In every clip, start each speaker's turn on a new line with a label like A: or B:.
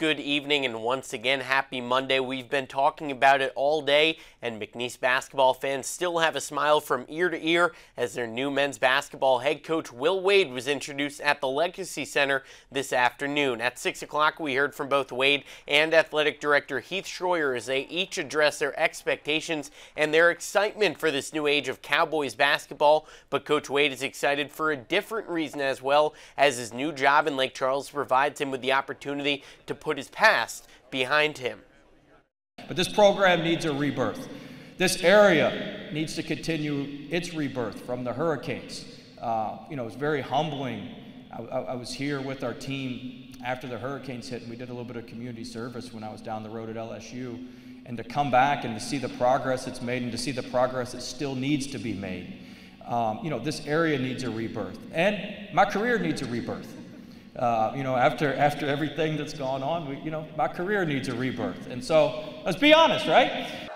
A: Good evening and once again, happy Monday. We've been talking about it all day, and McNeese basketball fans still have a smile from ear to ear as their new men's basketball head coach Will Wade was introduced at the Legacy Center this afternoon. At 6 o'clock, we heard from both Wade and athletic director Heath Schroyer as they each addressed their expectations and their excitement for this new age of Cowboys basketball. But Coach Wade is excited for a different reason as well, as his new job in Lake Charles provides him with the opportunity to put put his past behind him.
B: But this program needs a rebirth. This area needs to continue its rebirth from the hurricanes. Uh, you know, it's very humbling. I, I, I, was here with our team after the hurricanes hit, and we did a little bit of community service when I was down the road at LSU. And to come back and to see the progress it's made and to see the progress that still needs to be made. Um, you know, this area needs a rebirth. And my career needs a rebirth. Uh, you know, after after everything that's gone on, we, you know, my career needs a rebirth. And so, let's be honest, right?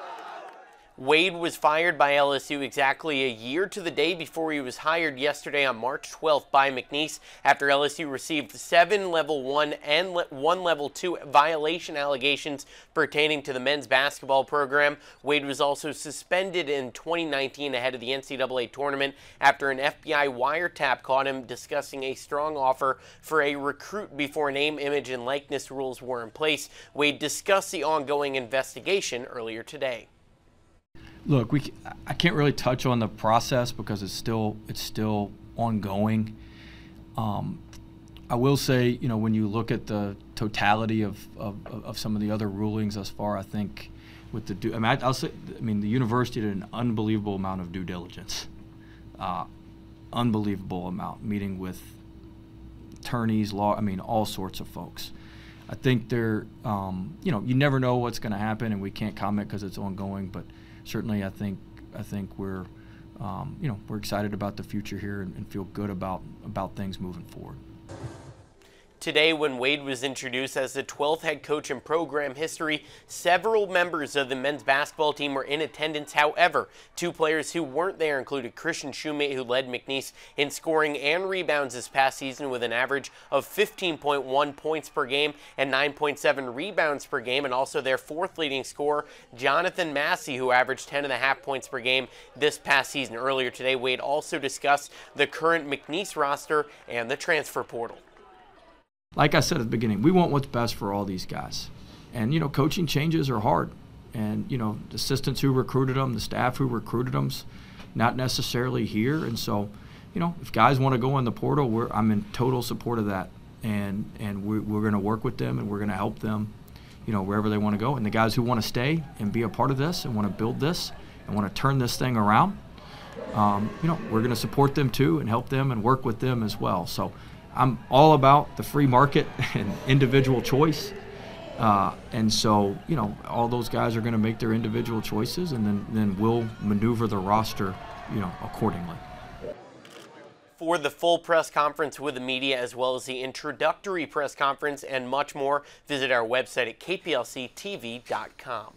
A: Wade was fired by LSU exactly a year to the day before he was hired yesterday on March 12th by McNeese after LSU received seven level one and one level two violation allegations pertaining to the men's basketball program. Wade was also suspended in 2019 ahead of the NCAA tournament after an FBI wiretap caught him discussing a strong offer for a recruit before name, image, and likeness rules were in place. Wade discussed the ongoing investigation earlier today.
C: Look, we I can't really touch on the process because it's still it's still ongoing. Um, I will say, you know, when you look at the totality of, of, of some of the other rulings thus far, I think with the I mean, I, will say, I mean, the university did an unbelievable amount of due diligence, uh, unbelievable amount, meeting with attorneys, law, I mean, all sorts of folks. I think they're, um, you know, you never know what's going to happen, and we can't comment because it's ongoing, but certainly I think I think we're um, you know we're excited about the future here and, and feel good about about things moving forward.
A: Today, when Wade was introduced as the 12th head coach in program history, several members of the men's basketball team were in attendance. However, two players who weren't there included Christian Shumate, who led McNeese in scoring and rebounds this past season with an average of 15.1 points per game and 9.7 rebounds per game, and also their fourth leading scorer, Jonathan Massey, who averaged 10.5 points per game this past season. Earlier today, Wade also discussed the current McNeese roster and the transfer portal
C: like I said at the beginning, we want what's best for all these guys. And, you know, coaching changes are hard. And, you know, the assistants who recruited them, the staff who recruited them's not necessarily here. And so, you know, if guys want to go in the portal, I'm in total support of that. And, and we, we're going to work with them and we're going to help them, you know, wherever they want to go. And the guys who want to stay and be a part of this and want to build this and want to turn this thing around, um, you know, we're going to support them too and help them and work with them as well. So I'm all about the free market and individual choice. Uh, and so, you know, all those guys are going to make their individual choices, and then, then we'll maneuver the roster, you know, accordingly.
A: For the full press conference with the media, as well as the introductory press conference and much more, visit our website at kplctv.com.